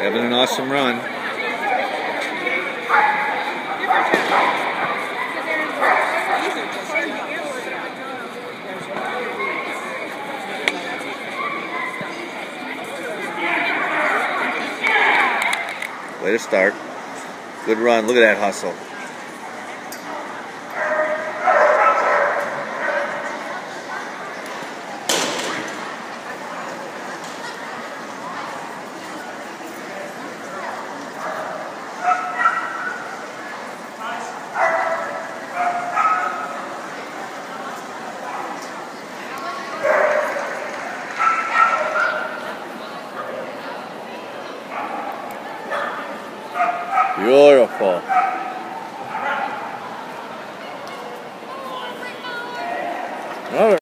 Having an awesome run. Way to start. Good run. Look at that hustle. Beautiful. Another